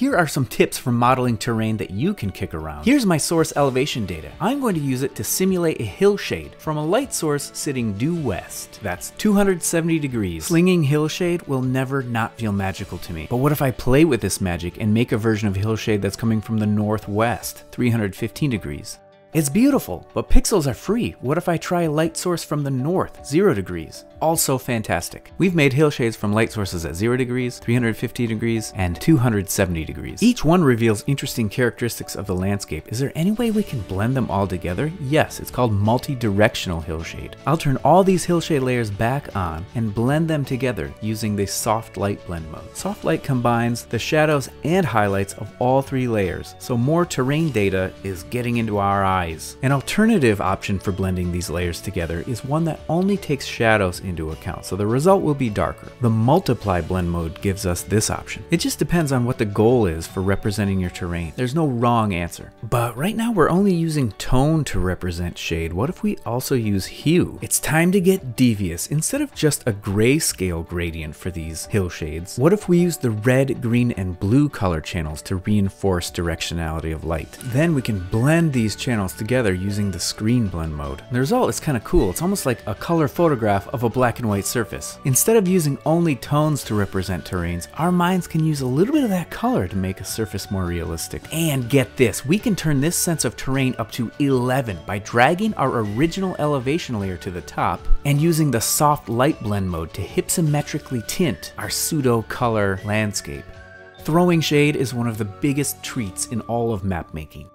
Here are some tips for modeling terrain that you can kick around. Here's my source elevation data. I'm going to use it to simulate a hillshade from a light source sitting due west. That's 270 degrees. Slinging hillshade will never not feel magical to me. But what if I play with this magic and make a version of hillshade that's coming from the northwest, 315 degrees? It's beautiful, but pixels are free. What if I try a light source from the north, 0 degrees? Also fantastic. We've made hillshades from light sources at 0 degrees, 350 degrees, and 270 degrees. Each one reveals interesting characteristics of the landscape. Is there any way we can blend them all together? Yes, it's called multi-directional hillshade. I'll turn all these hillshade layers back on and blend them together using the soft light blend mode. Soft light combines the shadows and highlights of all three layers, so more terrain data is getting into our eyes eyes. An alternative option for blending these layers together is one that only takes shadows into account, so the result will be darker. The multiply blend mode gives us this option. It just depends on what the goal is for representing your terrain. There's no wrong answer. But right now we're only using tone to represent shade. What if we also use hue? It's time to get devious. Instead of just a grayscale gradient for these hill shades, what if we use the red, green, and blue color channels to reinforce directionality of light? Then we can blend these channels together using the screen blend mode. The result is kind of cool, it's almost like a color photograph of a black and white surface. Instead of using only tones to represent terrains, our minds can use a little bit of that color to make a surface more realistic. And get this, we can turn this sense of terrain up to 11 by dragging our original elevation layer to the top and using the soft light blend mode to hypsometrically tint our pseudo color landscape. Throwing shade is one of the biggest treats in all of map making.